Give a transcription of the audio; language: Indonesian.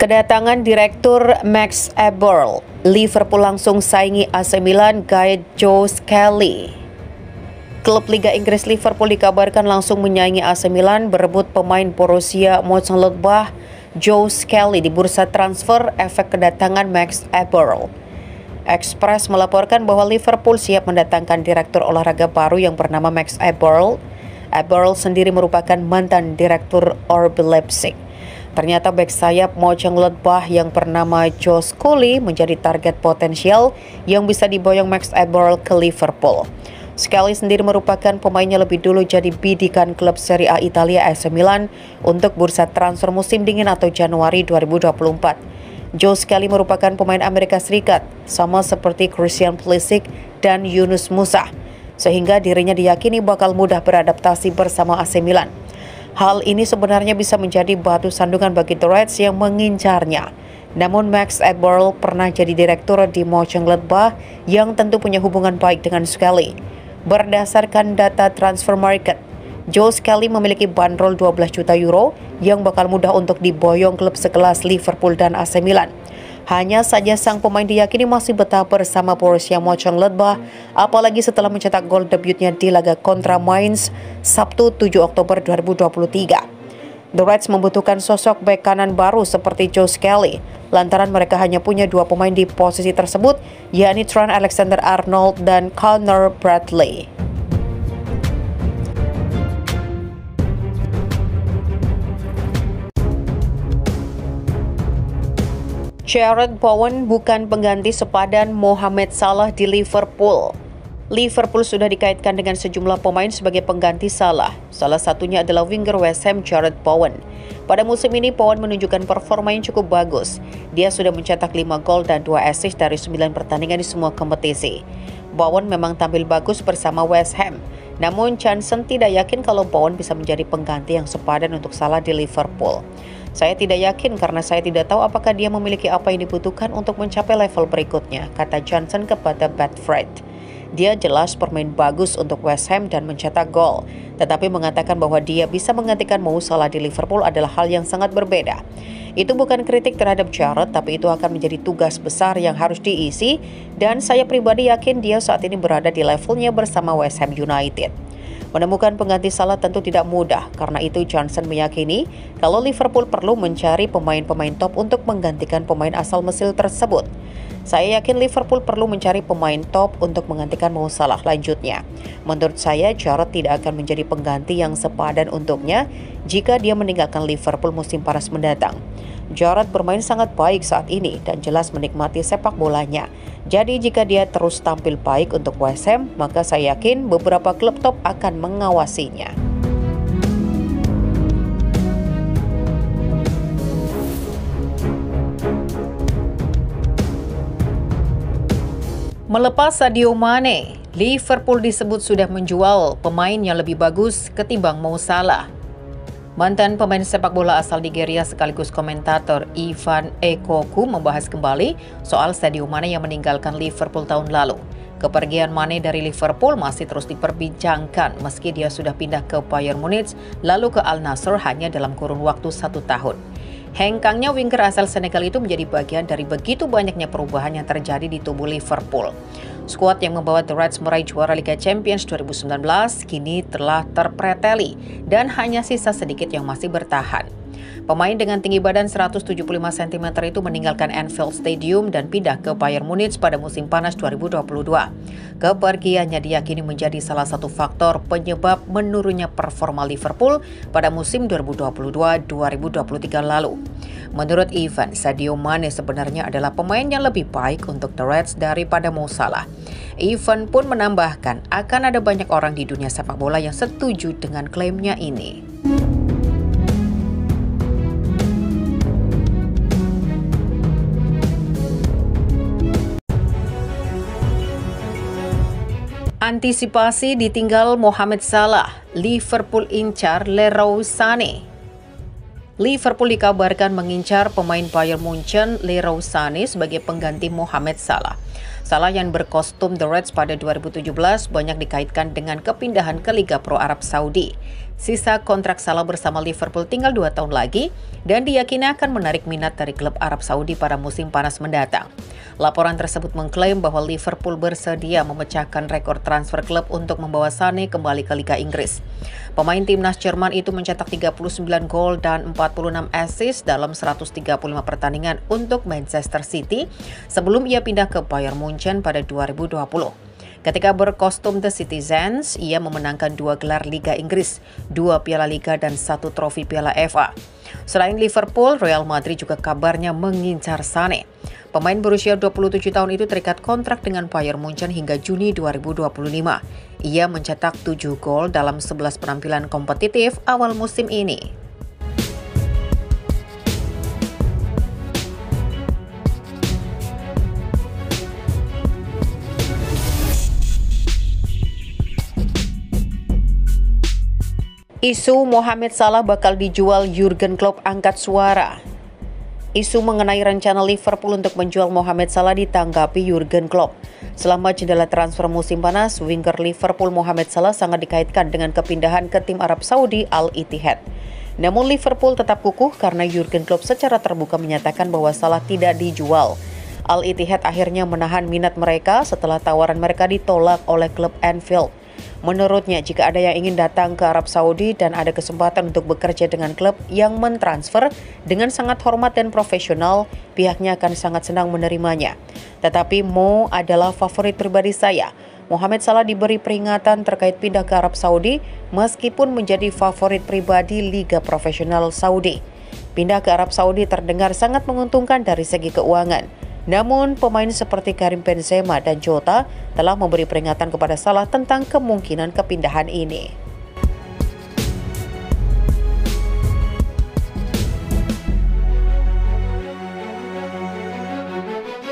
Kedatangan Direktur Max Eberl, Liverpool langsung saingi AC Milan guide Joe Skelly. Klub Liga Inggris Liverpool dikabarkan langsung menyaingi AC Milan berebut pemain Borussia Mönchengladbach Joe Skelly di bursa transfer efek kedatangan Max Eberl. Express melaporkan bahwa Liverpool siap mendatangkan direktur olahraga baru yang bernama Max Eberl. Eberl sendiri merupakan mantan direktur RB Leipzig. Ternyata back sayap Mönchengladbach yang bernama Joe Scully menjadi target potensial yang bisa diboyong Max Eberl ke Liverpool. Scully sendiri merupakan pemainnya lebih dulu jadi bidikan klub Serie A Italia AC Milan untuk bursa transfer musim dingin atau Januari 2024. Joe Scully merupakan pemain Amerika Serikat, sama seperti Christian Pulisic dan Yunus Musa, sehingga dirinya diyakini bakal mudah beradaptasi bersama AC Milan. Hal ini sebenarnya bisa menjadi batu sandungan bagi The Reds yang mengincarnya. Namun Max Eberl pernah jadi direktur di Mönchengladbach yang tentu punya hubungan baik dengan Scully. Berdasarkan data transfer market, Joe Scully memiliki bandrol 12 juta euro yang bakal mudah untuk diboyong klub sekelas Liverpool dan AC Milan. Hanya saja sang pemain diyakini masih betah bersama Borussia Mönchengladbach, apalagi setelah mencetak gol debutnya di laga kontra Mainz Sabtu 7 Oktober 2023. The Reds membutuhkan sosok bek kanan baru seperti Joe Skelly, lantaran mereka hanya punya dua pemain di posisi tersebut, yakni Trent Alexander-Arnold dan Connor Bradley. Jared Bowen bukan pengganti sepadan Mohamed Salah di Liverpool. Liverpool sudah dikaitkan dengan sejumlah pemain sebagai pengganti Salah. Salah satunya adalah winger West Ham Jared Bowen. Pada musim ini Bowen menunjukkan performa yang cukup bagus. Dia sudah mencetak 5 gol dan 2 assist dari 9 pertandingan di semua kompetisi. Bowen memang tampil bagus bersama West Ham. Namun Johnson tidak yakin kalau Bowen bisa menjadi pengganti yang sepadan untuk Salah di Liverpool. Saya tidak yakin karena saya tidak tahu apakah dia memiliki apa yang dibutuhkan untuk mencapai level berikutnya, kata Johnson kepada Betfred. Dia jelas permain bagus untuk West Ham dan mencetak gol, tetapi mengatakan bahwa dia bisa menggantikan Mo Salah di Liverpool adalah hal yang sangat berbeda. Itu bukan kritik terhadap Jarrod, tapi itu akan menjadi tugas besar yang harus diisi, dan saya pribadi yakin dia saat ini berada di levelnya bersama West Ham United. Menemukan pengganti Salah tentu tidak mudah, karena itu Johnson meyakini kalau Liverpool perlu mencari pemain-pemain top untuk menggantikan pemain asal Mesir tersebut. Saya yakin Liverpool perlu mencari pemain top untuk menggantikan Mo Salah lanjutnya. Menurut saya, Jarrod tidak akan menjadi pengganti yang sepadan untuknya jika dia meninggalkan Liverpool musim panas mendatang. Jarrod bermain sangat baik saat ini dan jelas menikmati sepak bolanya. Jadi jika dia terus tampil baik untuk West Ham, maka saya yakin beberapa klub top akan mengawasinya. Melepas Sadio Mane, Liverpool disebut sudah menjual pemain yang lebih bagus ketimbang Mo Salah. Mantan pemain sepak bola asal Nigeria sekaligus komentator Ivan Ekoku membahas kembali soal Sadio Mane yang meninggalkan Liverpool tahun lalu. Kepergian Mane dari Liverpool masih terus diperbincangkan meski dia sudah pindah ke Bayern Munich lalu ke Al Nassr hanya dalam kurun waktu satu tahun. Hengkangnya winger asal Senegal itu menjadi bagian dari begitu banyaknya perubahan yang terjadi di tubuh Liverpool. Skuad yang membawa The Reds meraih juara Liga Champions 2019 kini telah terpreteli dan hanya sisa sedikit yang masih bertahan. Pemain dengan tinggi badan 175 cm itu meninggalkan Anfield Stadium dan pindah ke Bayern Munich pada musim panas 2022. Kepergiannya diyakini menjadi salah satu faktor penyebab menurunnya performa Liverpool pada musim 2022-2023 lalu. Menurut Ivan, Sadio Mane sebenarnya adalah pemain yang lebih baik untuk The Reds daripada Mo Salah. Ivan pun menambahkan akan ada banyak orang di dunia sepak bola yang setuju dengan klaimnya ini. Antisipasi ditinggal Mohamed Salah, Liverpool incar Leroy Sané. Liverpool dikabarkan mengincar pemain Bayern Munchen Leroy Sané sebagai pengganti Mohamed Salah. Salah yang berkostum The Reds pada 2017 banyak dikaitkan dengan kepindahan ke Liga Pro Arab Saudi. Sisa kontrak Salah bersama Liverpool tinggal dua tahun lagi dan diyakini akan menarik minat dari klub Arab Saudi pada musim panas mendatang. Laporan tersebut mengklaim bahwa Liverpool bersedia memecahkan rekor transfer klub untuk membawa Sane kembali ke Liga Inggris. Pemain timnas Jerman itu mencetak 39 gol dan 46 assist dalam 135 pertandingan untuk Manchester City sebelum ia pindah ke Bayern Munchen pada 2020. Ketika berkostum The Citizens, ia memenangkan dua gelar Liga Inggris, dua Piala Liga dan satu trofi Piala FA. Selain Liverpool, Real Madrid juga kabarnya mengincar Sane. Pemain berusia 27 tahun itu terikat kontrak dengan Bayern Munchen hingga Juni 2025. Ia mencetak 7 gol dalam 11 penampilan kompetitif awal musim ini. Isu Mohamed Salah bakal dijual Jurgen Klopp angkat suara. Isu mengenai rencana Liverpool untuk menjual Mohamed Salah ditanggapi Jurgen Klopp. Selama jendela transfer musim panas, winger Liverpool Mohamed Salah sangat dikaitkan dengan kepindahan ke tim Arab Saudi Al Ittihad. Namun Liverpool tetap kukuh karena Jurgen Klopp secara terbuka menyatakan bahwa Salah tidak dijual. Al Ittihad akhirnya menahan minat mereka setelah tawaran mereka ditolak oleh klub Anfield. Menurutnya, jika ada yang ingin datang ke Arab Saudi dan ada kesempatan untuk bekerja dengan klub yang mentransfer dengan sangat hormat dan profesional, pihaknya akan sangat senang menerimanya. Tetapi Mo adalah favorit pribadi saya. Mohamed Salah diberi peringatan terkait pindah ke Arab Saudi meskipun menjadi favorit pribadi Liga Profesional Saudi. Pindah ke Arab Saudi terdengar sangat menguntungkan dari segi keuangan. Namun, pemain seperti Karim Benzema dan Jota telah memberi peringatan kepada Salah tentang kemungkinan kepindahan ini.